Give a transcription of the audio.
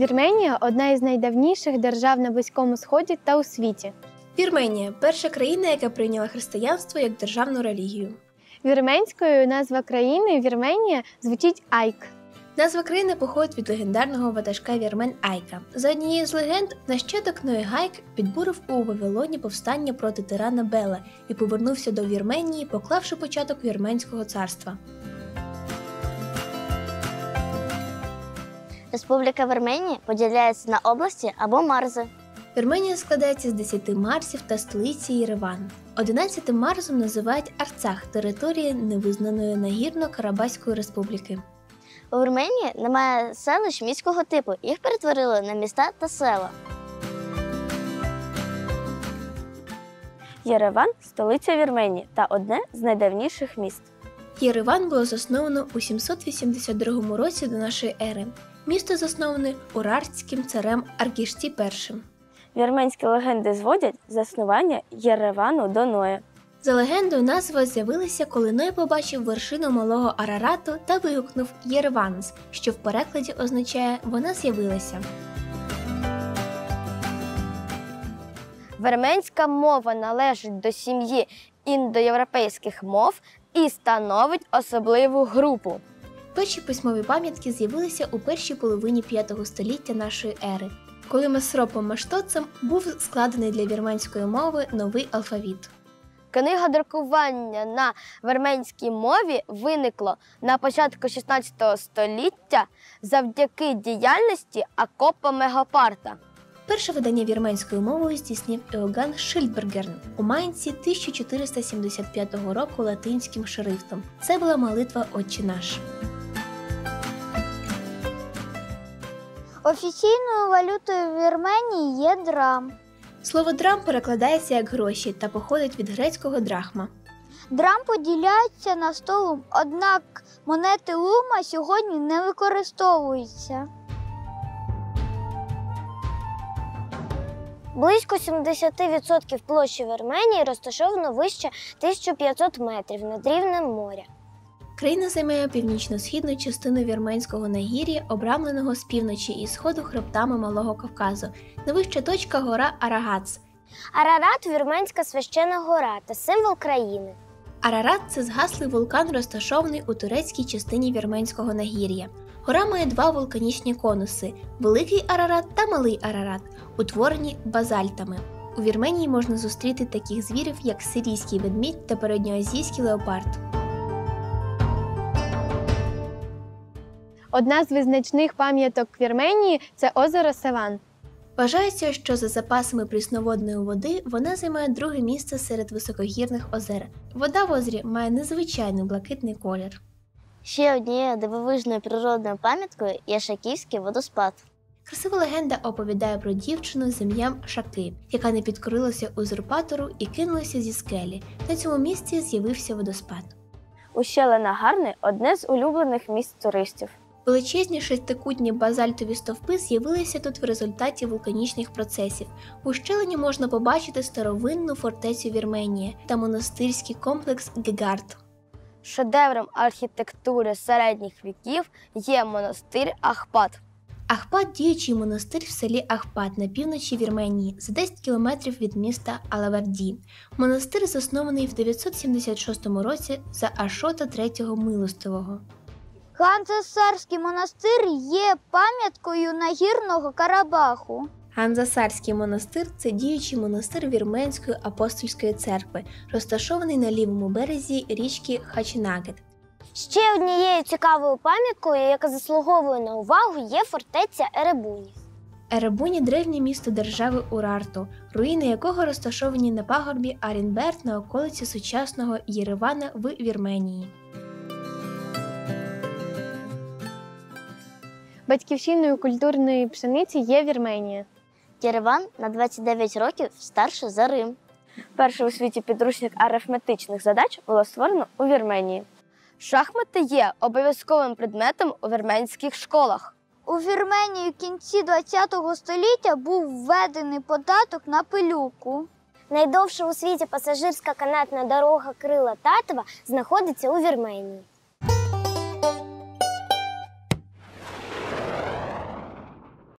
Вірменія одна із найдавніших держав на Близькому Сході та у світі. Вірменія перша країна, яка прийняла християнство як державну релігію. Вірменською назва країни Вірменія звучить Айк. Назва країни походить від легендарного ватажка вірмен Айка. За однією з легенд, нащадок Ноєгайк підбурив у Вавилоні повстання проти тирана Бела і повернувся до Вірменії, поклавши початок Вірменського царства. Республіка Вірменія поділяється на області або марзи. Вірменія складається з 10 марсів та столиці Єреван. 11 марсом називають Арцах території невизнаної нагірно-Карабаської республіки. У Вірменії немає селищ міського типу, їх перетворили на міста та села. Єреван столиця Вірменії та одне з найдавніших міст. Єреван було засновано у 782 році до нашої ери. Місто засноване урартським царем Аргішті І. Вірменські легенди зводять заснування Єревану до Ноя. За легендою, назва з'явилася, коли Ной побачив вершину малого Арарату та вигукнув Єрванс, що в перекладі означає вона з'явилася. Вірменська мова належить до сім'ї індоєвропейських мов і становить особливу групу. Перші письмові пам'ятки з'явилися у першій половині 5 століття нашої ери, коли Месропом Маштоцем був складений для вірменської мови новий алфавіт. Книга друкування на вірменській мові виникло на початку 16 століття завдяки діяльності Акопа Мегапарта. Перше видання вірменською мовою здійснив Еоган Шильдбергерн у Майнці 1475 року латинським шрифтом. Це була молитва Отче наш. Офіційною валютою Вірменії є драм. Слово драм перекладається як гроші та походить від грецького драхма. Драм поділяється на 100 лум, однак монети лума сьогодні не використовуються. Близько 70% площі Вірменії розташовано вище 1500 метрів над рівнем моря. Країна займає північно-східну частину вірменського нагір'я, обрамленого з півночі і сходу хребтами Малого Кавказу. Найвища точка гора Арагац. Арарат вірменська священа гора та символ країни. Арарат це згаслий вулкан, розташований у турецькій частині вірменського нагір'я. Гора має два вулканічні конуси Великий Арарат та Малий Арарат, утворені базальтами. У Вірменії можна зустріти таких звірів, як сирійський ведмідь та передньоазійський леопард. Одна з визначних пам'яток Вірменії це озеро Севан. Вважається, що за запасами прісноводної води вона займає друге місце серед високогірних озер. Вода в озері має незвичайний блакитний колір. Ще однією дивовижною природною пам'яткою є Шаківський водоспад. Красива легенда оповідає про дівчину з ім'ям Шаки, яка не підкорилася узурпатору і кинулася зі скелі. На цьому місці з'явився водоспад. Ущелина Гарни одне з улюблених місць туристів. Величезні шестикутні базальтові стовпи з'явилися тут в результаті вулканічних процесів. У щелині можна побачити старовинну фортецю Вірменії та монастирський комплекс Гегард. Шедевром архітектури середніх віків є монастир Ахпат. Ахпат діючий монастир в селі Ахпат на півночі Вірменії за 10 кілометрів від міста Алаверді. Монастир заснований в 976 році за Ашота III Милостивого. Ганцесарський монастир є пам'яткою нагірного Карабаху. Ганзасарський монастир це діючий монастир Вірменської апостольської церкви, розташований на лівому березі річки Хачинагет. Ще однією цікавою пам'яткою, яка заслуговує на увагу, є фортеця Еребуні. Еребуні древнє місто держави Урарту, руїни якого розташовані на пагорбі Арінберт на околиці сучасного Єревана в Вірменії. Батьківщиною культурної пшениці є Вірменія. Єреван на 29 років старше за Рим. Перший у світі підручник арифметичних задач було створено у Вірменії. Шахмати є обов'язковим предметом у вірменських школах. У Вірменії в кінці ХХ століття був введений податок на пилюку. Найдовша у світі пасажирська канатна дорога Крила Татова знаходиться у Вірменії.